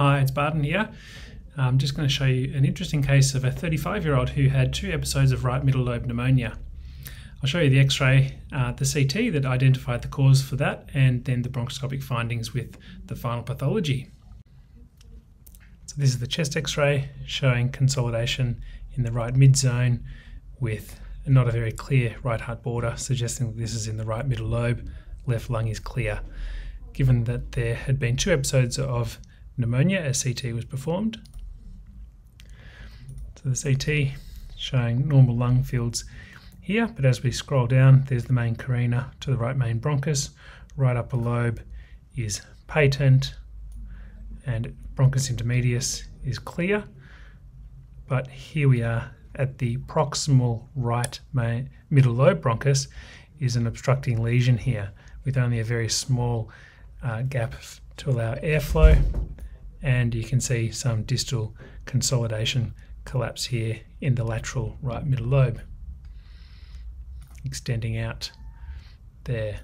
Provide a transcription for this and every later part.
Hi, it's Barton here. I'm just going to show you an interesting case of a 35 year old who had two episodes of right middle lobe pneumonia. I'll show you the x ray, uh, the CT that identified the cause for that, and then the bronchoscopic findings with the final pathology. So, this is the chest x ray showing consolidation in the right mid zone with not a very clear right heart border, suggesting that this is in the right middle lobe. Left lung is clear. Given that there had been two episodes of pneumonia as CT was performed. So the CT showing normal lung fields here, but as we scroll down, there's the main carina to the right main bronchus. Right upper lobe is patent, and bronchus intermedius is clear. But here we are at the proximal right main, middle lobe bronchus is an obstructing lesion here with only a very small uh, gap to allow airflow and you can see some distal consolidation collapse here in the lateral right middle lobe extending out there.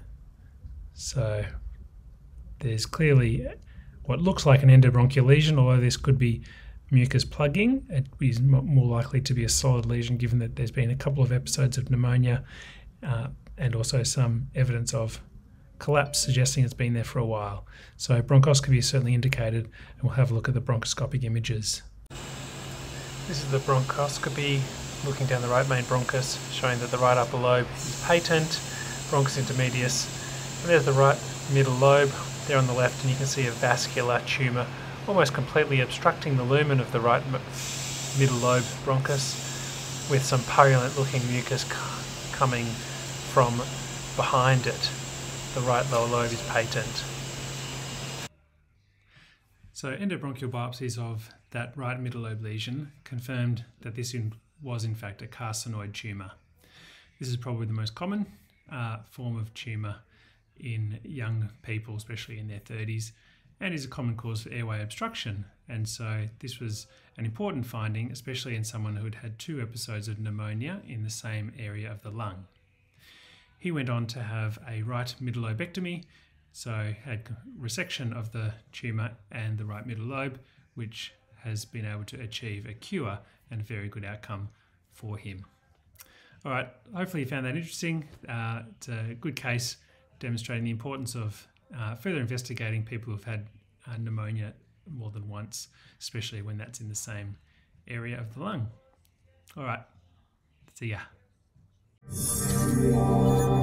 So there's clearly what looks like an endobronchial lesion although this could be mucus plugging. It is more likely to be a solid lesion given that there's been a couple of episodes of pneumonia uh, and also some evidence of collapse, suggesting it's been there for a while. So bronchoscopy is certainly indicated, and we'll have a look at the bronchoscopic images. This is the bronchoscopy looking down the right main bronchus, showing that the right upper lobe is patent, bronchus intermedius, and there's the right middle lobe there on the left, and you can see a vascular tumour almost completely obstructing the lumen of the right middle lobe bronchus, with some purulent looking mucus coming from behind it the right lower lobe is patent. So endobronchial biopsies of that right middle lobe lesion confirmed that this was in fact a carcinoid tumour. This is probably the most common uh, form of tumour in young people, especially in their 30s, and is a common cause for airway obstruction. And so this was an important finding, especially in someone who had had two episodes of pneumonia in the same area of the lung. He went on to have a right middle lobectomy, so had resection of the tumour and the right middle lobe, which has been able to achieve a cure and a very good outcome for him. All right, hopefully you found that interesting. Uh, it's a good case demonstrating the importance of uh, further investigating people who've had uh, pneumonia more than once, especially when that's in the same area of the lung. All right, see ya. Música